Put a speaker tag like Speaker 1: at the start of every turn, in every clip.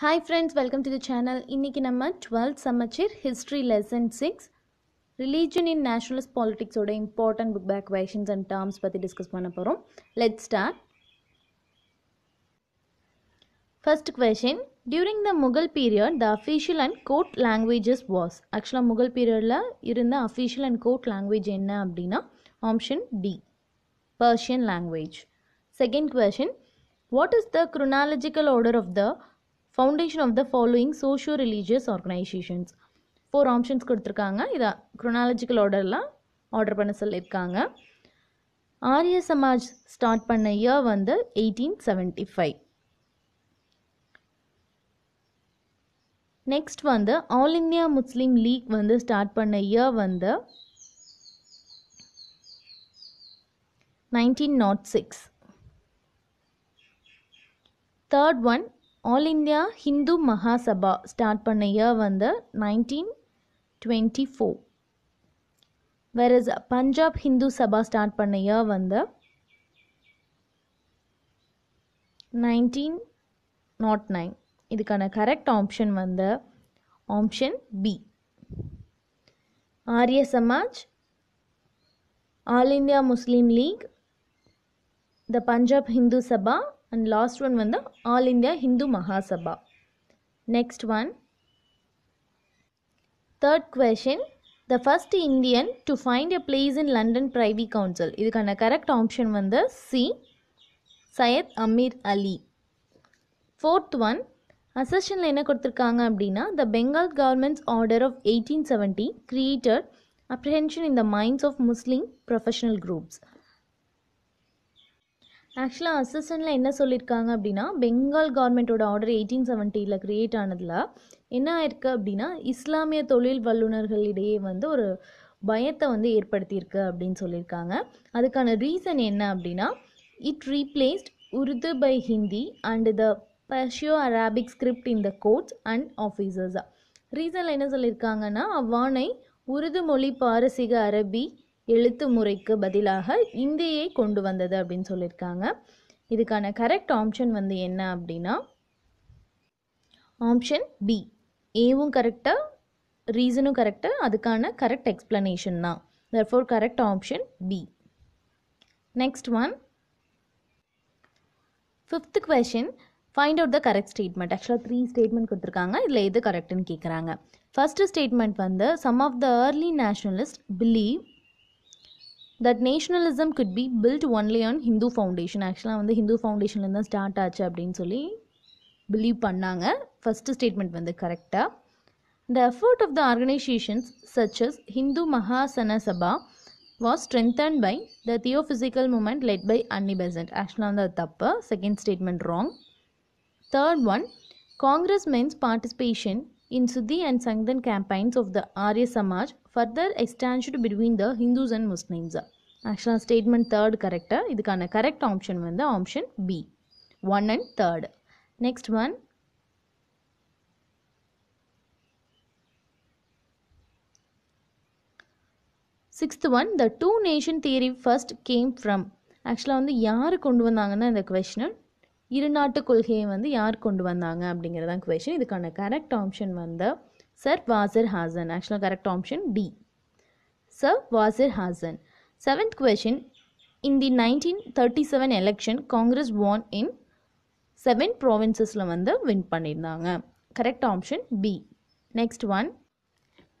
Speaker 1: Hi friends welcome to the channel இன்றைக்கி நம்ம twelfth Samacheer history lesson six religion in nationalist பாலிட்டிக்ஸோட important book back questions and terms பற்றி discuss பண்ண போகிறோம் let start first question during the Mughal period the official and court languages was ஆக்சுவலாக முகல் பீரியடில் இருந்த official and code language என்ன அப்படின்னா option D Persian language second question what is the chronological order of the foundation of the following socio religious organisations four options கொடுத்துருக்காங்க. இதை chronological ஆர்டரில் order பண்ண சொல்லியிருக்காங்க. ஆரிய சமாஜ் ஸ்டார்ட் பண்ண இயர் வந்து எயிட்டீன் செவன்ட்டி ஃபைவ் நெக்ஸ்ட் வந்து ஆல் இந்தியா முஸ்லீம் league வந்து start பண்ண இயர் வந்து nineteen naught six third one all India Hindu Mahasabha start பண்ண இயர் வந்து நைன்டீன் டுவெண்ட்டி ஃபோர் வேற பஞ்சாப் ஹிந்து சபா ஸ்டார்ட் பண்ண இயர் வந்து நைன்டீன் நாட் நைன் இதுக்கான கரெக்ட் ஆப்ஷன் வந்து option B Arya Samaj all India Muslim League the Punjab Hindu Sabha and last one வந்து all India Hindu Mahasabha next one third question the first Indian to find a place in London privy council இதுக்கான correct option வந்து C Syed Ameer Ali fourth one அசஷனில் என்ன கொடுத்துருக்காங்க அப்படின்னா the Bengal government's order of eighteen seventy created apprehension in the minds of Muslim professional groups ஆக்சுவலாக அசிஸ்டண்டில் என்ன சொல்லியிருக்காங்க அப்படின்னா பெங்கால் கவர்மெண்ட்டோட ஆர்டர் எயிட்டீன் செவன்ட்டியில் க்ரியேட் ஆனதில் என்ன ஆயிருக்கு அப்படின்னா இஸ்லாமிய தொழில் வல்லுநர்களிடையே வந்து ஒரு பயத்தை வந்து ஏற்படுத்தியிருக்கு அப்படின்னு சொல்லியிருக்காங்க அதுக்கான ரீசன் என்ன அப்படின்னா it replaced Urdu by Hindi and the Perso Arabic script in the courts and officers ரீசனில் என்ன சொல்லியிருக்காங்கன்னா அவ்வாணை உருது மொழி பாரசீக அரபி எழுத்து முறைக்கு பதிலாக இந்தியை கொண்டு வந்தது அப்படின்னு சொல்லியிருக்காங்க. இதுக்கான கரெக்ட் ஆப்ஷன் வந்து என்ன அப்படின்னா ஆப்ஷன் பி ஏவும் கரெக்டாக ரீசனும் கரெக்டாக அதுக்கான கரெக்ட் எக்ஸ்ப்ளனேஷன் தான். Therefore correct option B next one fifth question find out the correct statement ஆக்சுவலாக த்ரீ ஸ்டேட்மெண்ட் கொடுத்துருக்காங்க. இதில் எது கரெக்டுன்னு கேட்குறாங்க ஃபர்ஸ்ட் ஸ்டேட்மெண்ட் வந்து some of the early nationalist believe that nationalism could be built only on Hindu foundation ஆக்சுவலாக வந்து ஹிந்து ஃபவுண்டேஷன்லேருந்து தான் ஸ்டார்ட் ஆச்சு அப்படின்னு சொல்லி பிலீவ் பண்ணாங்க. ஃபஸ்ட்டு ஸ்டேட்மெண்ட் வந்து கரெக்டாக the effort of the organisations such as Hindu மகாசன Sabha was strengthened by the theosophical movement led by Annie Besant ஆக்சுவலாக வந்து அது தப்பு. Second statement wrong third one Congress men's participation in Sudhi and Sangdan campaigns of the Arya Samaj further extended between the Hindus and Muslims. ஆக்சுவலாக statement third கரெக்டாக இதுக்கான correct option வந்து option B one and third next one sixth one the two nation theory first came from ஆக்சுவலாக வந்து யார் கொண்டு வந்தாங்கன்னா இந்த கொஷனை இருநாட்டு கொள்கையை வந்து யார் கொண்டு வந்தாங்க அப்படிங்கிறதான் கொஷின் இதுக்கான கரெக்ட் ஆப்ஷன் வந்து சர் வாசர் ஹாசன். ஆக்சுவலாக correct option D sir Wazir Hasan. Seventh question in the nineteen thirty seven election Congress won in seven ப்ராவின்சஸில் வந்து வின் பண்ணியிருந்தாங்க. Correct option B next one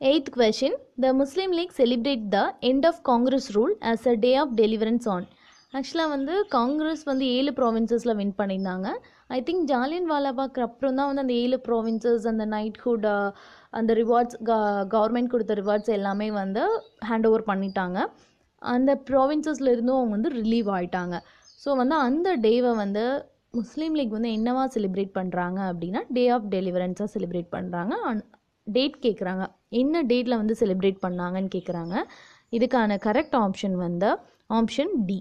Speaker 1: eighth question the Muslim League celebrate the end of Congress rule as a day of deliverance on ஆக்சுவலாக வந்து காங்கிரஸ் வந்து ஏழு ப்ராவின்சஸில் win பண்ணியிருந்தாங்க. I think Jallian வாலாபாக் அப்புறம் தான் வந்து அந்த ஏழு ப்ராவின்சஸ் அந்த நைட்ஹுட் uh, அந்த ரிவார்ட்ஸ் க கவர்மெண்ட் கொடுத்த ரிவார்ட்ஸ் எல்லாமே வந்து ஹேண்ட் ஓவர் பண்ணிட்டாங்க. அந்த ப்ராவின்சஸில் இருந்தும் அவங்க வந்து ரிலீவ் ஆகிட்டாங்க ஸோ வந்து அந்த டேவை வந்து முஸ்லீம் லீக் வந்து என்னவா செலிப்ரேட் பண்ணுறாங்க அப்படின்னா டே ஆஃப் டெலிவரன்ஸாக செலிப்ரேட் பண்ணுறாங்க டேட் கேட்குறாங்க என்ன டேட்டில் வந்து செலிப்ரேட் பண்ணாங்கன்னு கேட்குறாங்க இதுக்கான கரெக்ட் ஆப்ஷன் வந்து option D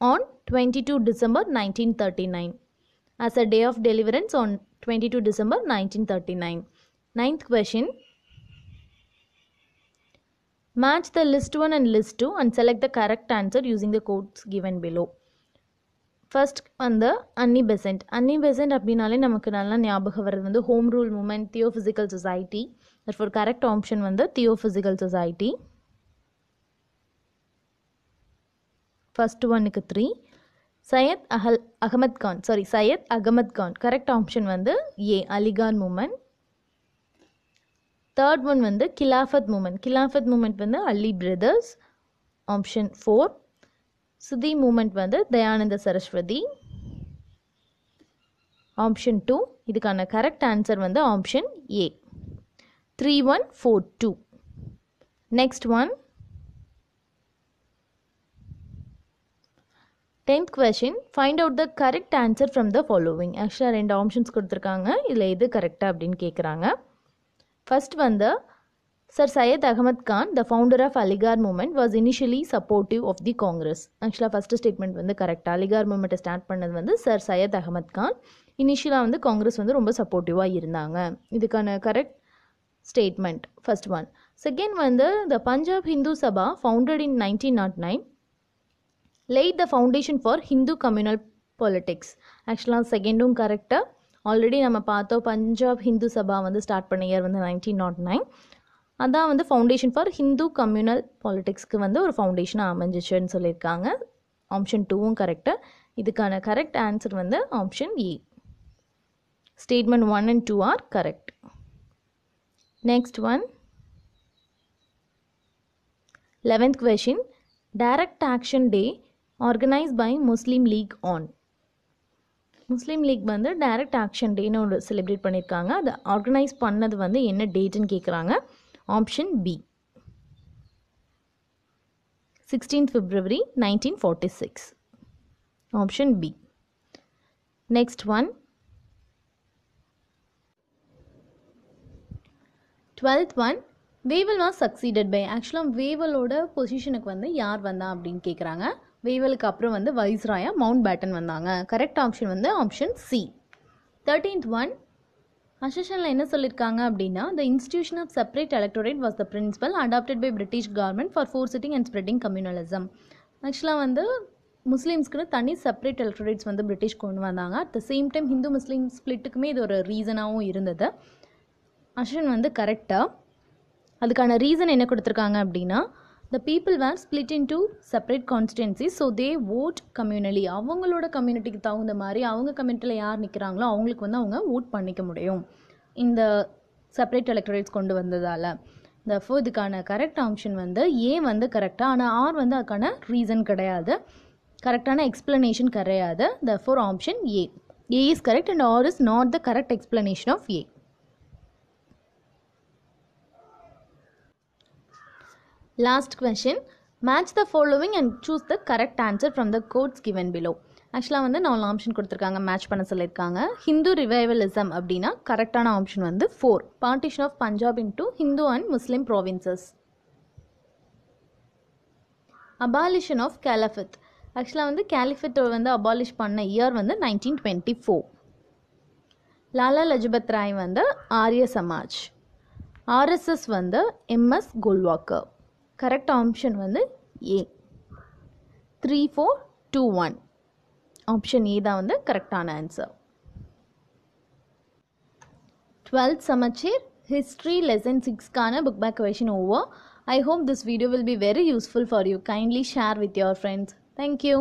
Speaker 1: on 22 December 1939 as a day of deliverance on 22 December 1939. Ninth question. Match the list 1 and list 2 and select the correct answer using the codes given below. First வந்து Annie Besant அன்னி பெசன்ட் அப்படின்னாலே நமக்கு நல்லா ஞாபகம் வர்றது வந்து home rule movement theosophical society for correct option வந்து theosophical society first ஒன்னுக்கு three Syed அஹல் Ahmad Khan sorry Syed Ahmad Khan. Correct option வந்து A Aligarh movement third one வந்து கிலாஃபத் மூமெண்ட் கிலாஃபத் மூமெண்ட் வந்து Ali brothers option four Shuddhi movement வந்து Dayananda Saraswati. Option two இதுக்கான correct answer வந்து option A three one four two next one tenth question find out the correct answer from the following ஆக்சுவலாக ரெண்டு options கொடுத்துருக்காங்க. இதில் எது கரெக்டாக அப்படின்னு கேட்குறாங்க ஃபர்ஸ்ட் வந்து sir Syed Ahmad Khan the founder of Aligarh movement was initially supportive of the Congress ஆக்சுவலாக ஃபஸ்ட்டு ஸ்டேட்மெண்ட் வந்து கரெக்டாக அலிகார் மூமெண்ட்டை ஸ்டார்ட் பண்ணது வந்து சார் சையத் அகமத் கான் இனிஷியலாக வந்து காங்கிரஸ் வந்து ரொம்ப சப்போர்ட்டிவாக இருந்தாங்க. இதுக்கான correct statement first one second வந்து the Punjab Hindu Sabha founded in nineteen naught nine laid the foundation for Hindu communal politics ஆக்சுவலாக செகண்டும் கரெக்டாக ஆல்ரெடி நம்ம பார்த்தோம் பஞ்சாப் ஹிந்து சபா வந்து ஸ்டார்ட் பண்ண இயர் வந்து நைன்டீன் நாட் நைன் அதான் வந்து ஃபவுண்டேஷன் ஃபார் ஹிந்து கம்யூனல் பாலிட்டிக்ஸ்க்கு வந்து ஒரு ஃபவுண்டேஷனாக அமைஞ்சிச்சுன்னு சொல்லியிருக்காங்க. ஆப்ஷன் டூவும் கரெக்டாக இதுக்கான கரெக்ட் ஆன்சர் வந்து option A statement one and two are correct next one eleventh question direct action day organise by Muslim League on Muslim League வந்து டைரக்ட் ஆக்ஷன் டேன்னு ஒரு செலிப்ரேட் பண்ணியிருக்காங்க அதை ஆர்கனைஸ் பண்ணது வந்து என்ன டேட்டுன்னு கேட்குறாங்க option B sixteen February nineteen forty six option B next one twelfth one Wavell was succeeded by ஆக்சுவலாக வேவலோட பொசிஷனுக்கு வந்து யார் வந்தா அப்படின்னு கேட்குறாங்க வேவலுக்கு அப்புறம் வந்து வைஸ்ராயா மவுண்ட் பேட்டன் வந்தாங்க. கரெக்ட் ஆப்ஷன் வந்து ஆப்ஷன் சி தேர்ட்டீன்த் ஒன் அசோஷனில் என்ன சொல்லியிருக்காங்க அப்படின்னா the institution of separate electorate was the principle adopted by British government for fostering and spreading communalism ஆக்சுவலாக வந்து முஸ்லீம்ஸ்க்குன்னு தனி செப்பரேட் எலக்டோரேட்ஸ் வந்து பிரிட்டிஷ் கொண்டு வந்தாங்க. At the same time Hindu Muslim ஸ்ப்ளிட்டுக்குமே இது ஒரு ரீசனாகவும் இருந்தது. அஷன் வந்து கரெக்டாக அதுக்கான ரீசன் என்ன கொடுத்துருக்காங்க அப்படின்னா the people were split in two separate constituency so they vote communally அவங்களோட கம்யூனிட்டிக்கு தகுந்த மாதிரி அவங்க கம்யூனிட்டியில் யார் நிற்கிறாங்களோ அவங்களுக்கு வந்து அவங்க ஓட் பண்ணிக்க முடியும். இந்த செப்பரேட் எலக்ட்ரேட்ஸ் கொண்டு வந்ததால். இந்த ஃபோ இதுக்கான கரெக்ட் ஆப்ஷன் வந்து ஏ வந்து கரெக்டாக ஆனால் ஆர் வந்து அதுக்கான ரீசன் கிடையாது. கரெக்டான எக்ஸ்ப்ளனேஷன் கிடையாது. Therefore option A A is correct and R is not the correct explanation of A last question match the following and choose the correct answer from the codes given below ஆக்சுவலாக வந்து நாலு option கொடுத்துருக்காங்க match பண்ண சொல்லியிருக்காங்க. Hindu revivalism அப்படின்னா கரெக்டான option வந்து four partition of Punjab into Hindu and Muslim provinces abolition of Khilafat ஆக்சுவலாக வந்து கேலிஃபத்தை வந்து அபாலிஷ் பண்ண இயர் வந்து nineteen twenty four Lala Lajpat Rai வந்து ஆரிய சமாஜ் ஆர்எஸ்எஸ் வந்து M S Golwalkar correct option வந்து A three four two one option A தான் வந்து கரெக்டான answer twelfth Samacheer history lesson சிக்ஸ்க்கான book back question over I hope this video will be very useful for you kindly share with your friends thank you